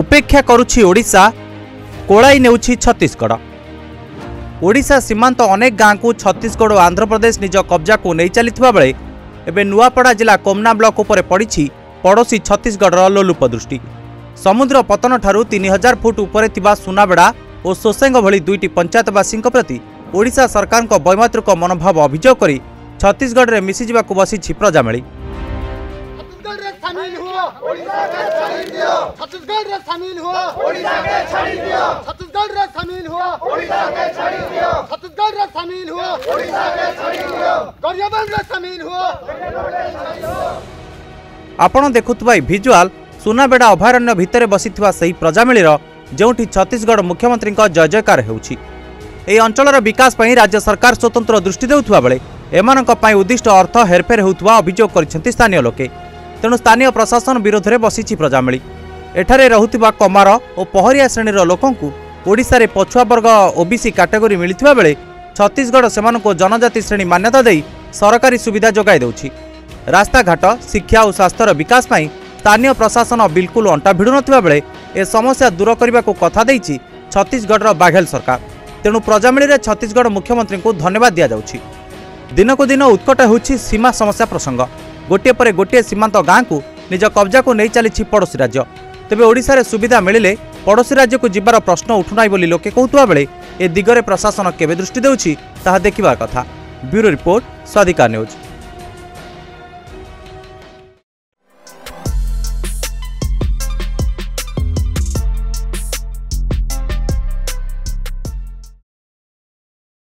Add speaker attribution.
Speaker 1: ଉପେକ୍ଷା କରୁଛି ଓଡ଼ିଶା କୋଳାଇ ନେଉଛି ଛତିଶଗଡ଼। ଓଡ଼ିଶା ସୀମାନ୍ତ ଅନେକ ଗାଁକୁ ଛତିଶଗଡ଼ ଓ ଆନ୍ଧ୍ରପ୍ରଦେଶ ନିଜ କବ୍ଜାକୁ ନେଇଚାଲିଥିବା ବେଳେ ଏବେ ନୂଆପଡ଼ା ଜିଲ୍ଲା କୋମନା ବ୍ଲକ ଉପରେ ପଡ଼ିଛି ପଡ଼ୋଶୀ ଛତିଶଗଡ଼ର ଲୋଲୁପ ଦୃଷ୍ଟି। ସମୁଦ୍ର ପତନଠାରୁ ତିନି ହଜାର ଫୁଟ ଉପରେ ଥିବା ସୁନାବେଡ଼ା ଓ ସୋସେଙ୍ଗ ଭଳି ଦୁଇଟି ପଞ୍ଚାୟତବାସୀଙ୍କ ପ୍ରତି ଓଡ଼ିଶା ସରକାରଙ୍କ ବୈମାତୃକ ମନୋଭାବ ଅଭିଯୋଗ କରି ଛତିଶଗଡ଼ରେ ମିଶିଯିବାକୁ ବସିଛି ପ୍ରଜାମେଳି।
Speaker 2: शामिल हुआ ओडिशा के छाड़ी दियो छत्तीसगढ़ रे शामिल हुआ ओडिशा के छाड़ी दियो छत्तीसगढ़ रे शामिल हुआ ओडिशा के छाड़ी दियो छत्तीसगढ़ रे शामिल हुआ ओडिशा के छाड़ी दियो गरियाबंद रे शामिल हुआ
Speaker 1: ଆପଣ ଦେଖୁଥିବା ଏହି ଭିଜୁଆଲ ସୁନାବେଡ଼ା ଅଭୟାରଣ୍ୟ ଭିତରେ ବସିଥିବା ସେହି ପ୍ରଜାମେଳିର ଯେଉଁଠି ଛତିଶଗଡ଼ ମୁଖ୍ୟମନ୍ତ୍ରୀଙ୍କ ଜୟ ଜୟକାର ହେଉଛି ଏହି ଅଞ୍ଚଳର ବିକାଶ ପାଇଁ ରାଜ୍ୟ ସରକାର ସ୍ୱତନ୍ତ୍ର ଦୃଷ୍ଟି ଦେଉଥିବା ବେଳେ ଏମାନଙ୍କ ପାଇଁ ଉଦ୍ଦିଷ୍ଟ ଅର୍ଥ ହେରଫେର ହେଉଥିବା ଅଭିଯୋଗ କରିଛନ୍ତି ସ୍ଥାନୀୟ ଲୋକେ ତେଣୁ ସ୍ଥାନୀୟ ପ୍ରଶାସନ ବିରୋଧରେ ବସିଛି ପ୍ରଜାମେଳି। ଏଠାରେ ରହୁଥିବା କମାର ଓ ପହରିଆ ଶ୍ରେଣୀର ଲୋକଙ୍କୁ ଓଡ଼ିଶାରେ ପଛୁଆ ବର୍ଗ ଓବିସି କାଟେଗୋରୀ ମିଳିଥିବା ବେଳେ ଛତିଶଗଡ଼ ସେମାନଙ୍କୁ ଜନଜାତି ଶ୍ରେଣୀ ମାନ୍ୟତା ଦେଇ ସରକାରୀ ସୁବିଧା ଯୋଗାଇ ଦେଉଛି। ରାସ୍ତାଘାଟ ଶିକ୍ଷା ଓ ସ୍ୱାସ୍ଥ୍ୟର ବିକାଶ ପାଇଁ ସ୍ଥାନୀୟ ପ୍ରଶାସନ ବିଲକୁଲ ଅଣ୍ଟା ଭିଡ଼ୁନଥିବା ବେଳେ ଏ ସମସ୍ୟା ଦୂର କରିବାକୁ କଥା ଦେଇଛି ଛତିଶଗଡ଼ର ବାଘେଲ ସରକାର। ତେଣୁ ପ୍ରଜାମେଳିରେ ଛତିଶଗଡ଼ ମୁଖ୍ୟମନ୍ତ୍ରୀଙ୍କୁ ଧନ୍ୟବାଦ ଦିଆଯାଉଛି। ଦିନକୁ ଦିନ ଉତ୍କଟ ହେଉଛି ସୀମା ସମସ୍ୟା ପ୍ରସଙ୍ଗ। ଗୋଟିଏ ପରେ ଗୋଟିଏ ସୀମାନ୍ତ ଗାଁକୁ ନିଜ କବ୍ଜାକୁ ନେଇ ଚାଲିଛି ପଡ଼ୋଶୀ ରାଜ୍ୟ। ତେବେ ଓଡ଼ିଶାରେ ସୁବିଧା ମିଳିଲେ ପଡ଼ୋଶୀ ରାଜ୍ୟକୁ ଯିବାର ପ୍ରଶ୍ନ ଉଠୁନାହିଁ ବୋଲି ଲୋକେ କହୁଥିବା ବେଳେ ଏ ଦିଗରେ ପ୍ରଶାସନ କେବେ ଦୃଷ୍ଟି ଦେଉଛି ତାହା ଦେଖିବା କଥା। ବ୍ୟୁରୋ ରିପୋର୍ଟ ସ୍ୱାଧିକା ନ୍ୟୁଜ୍।